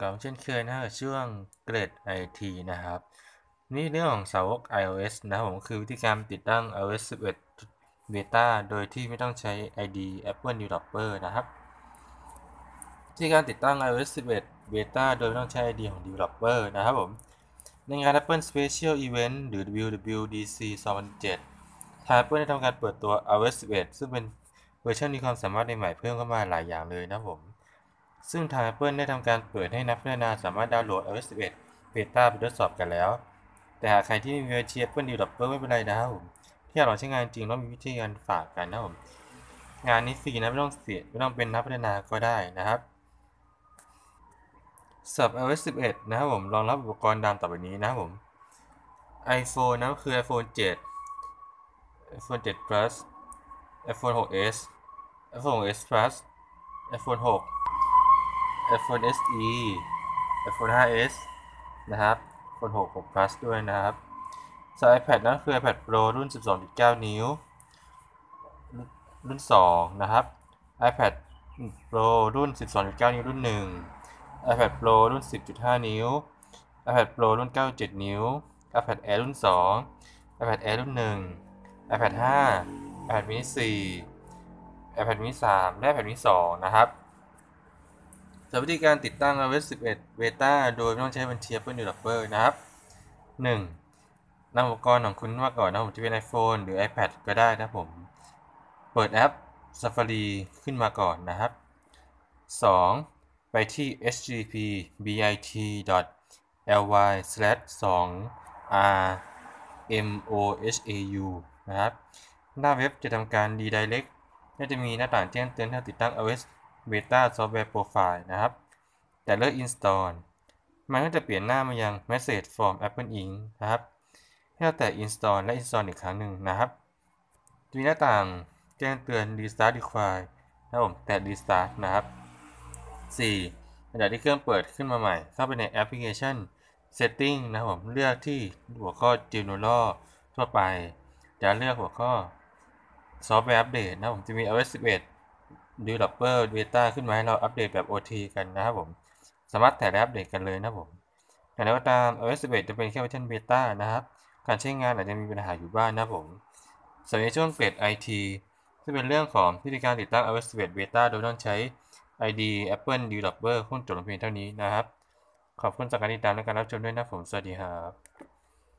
กลับเช่นเคยนะกับช่วงเกรดไอทีนะครับ นี่เรื่องของสาวก iOS นะครับผมคือวิธีการติดตั้ง iOS 11 Beta โดยที่ไม่ต้องใช้ ID Apple Developer นะครับวิธีการติดตั้ง iOS 11 Beta โดยไม่ต้องใช้ ID ของ Developer นะครับผม ในงาน Apple Special Event หรือ WWDC 2007ทาง Apple ได้ทำการเปิดตัว iOS 11 ซึ่งเป็นเวอร์ชันมีความสามารถใหม่เพิ่มเข้ามาหลายอย่างเลยนะครับผม ซึ่งทาง Apple ได้ทำการเปิดให้นักพัฒนาสามารถดาวน์โหลด iOS 11 Beta ไปทดสอบกันแล้ว แต่หากใครที่ไม่มีบัญชี Apple Developer ไม่เป็นไรนะครับผมที่อยากลองใช้งานจริงต้องมีวิธีการฝากกันนะครับผมงานนี้ฟรีนะไม่ต้องเสียไม่ต้องเป็นนักพัฒนาก็ได้นะครับสำหรับ iOS 11 นะครับผมรองรับอุปกรณ์ดังต่อไปนี้นะครับผม iPhone นะคือ iPhone 7 iPhone 7 Plus iPhone 6s iPhone 6s Plus iPhone 6 iPhone SE iPhone 5s นะครับ iPhone 6 6 Plus ด้วยนะครับสำหรับ iPad นั่นคือ iPad Pro รุ่น 12.9 นิ้ว รุ่น 2 นะครับ iPad Pro รุ่น 12.9 นิ้ว รุ่น 1 iPad Pro รุ่น 10.5 นิ้ว iPad Pro รุ่น 9.7 นิ้ว iPad Air รุ่น 2 iPad Air รุ่น 1 iPad 5 iPad mini 4 iPad mini 3 และ iPad mini 2 นะครับ สำหรับวิธีการติดตั้ง iOS 11 Beta โดยไม่ต้องใช้บัญชี Apple Developer นะครับ 1. นำอุปกรณ์ของคุณมาก่อนนะผมจะเป็น iPhone หรือ iPad ก็ได้นะผม เปิดแอป Safari ขึ้นมาก่อนนะครับ 2. ไปที่ http bit ly 2 r m o h a u นะครับ หน้าเว็บจะทำการ redirect และจะมีหน้าต่างแจ้งเตือนให้ติดตั้ง iOS Beta Software Profile นะครับ แต่เลิก install มันก็จะเปลี่ยนหน้ามายัง Message from Apple Inc. นะครับให้เราแต่ install และ install อีกครั้งหนึ่งนะครับจะมีหน้าต่างแจ้งเตือน restart require นะผมแต่ restart นะครับ 4. ขณะที่เครื่องเปิดขึ้นมาใหม่ เข้าไปในแอปพลิเคชัน setting นะผมเลือกที่หัวข้อ general ทั่วไป จะเลือกหัวข้อ software update นะผมจะมี iOS 11 developer beta ขึ้นมาให้เราอัปเดตแบบ OT กันนะครับผม สามารถแต่และอัปเดตกันเลยนะผมแต่แล้วก็ตาม iOS 11จะเป็นแค่เวอร์ชัน beta นะครับ การใช้งานอาจจะมีปัญหาอยู่บ้างนะผมส่วนในช่วงเกรด IT ซึ่งเป็นเรื่องของวิธีการติดตั้ง iOS 11 beta โดยต้องใช้ ID Apple Developer คุณจบลงเพียงเท่านี้นะครับ ขอบคุณสำหรับการติดตามและการรับชมด้วยนะผม สวัสดีครับ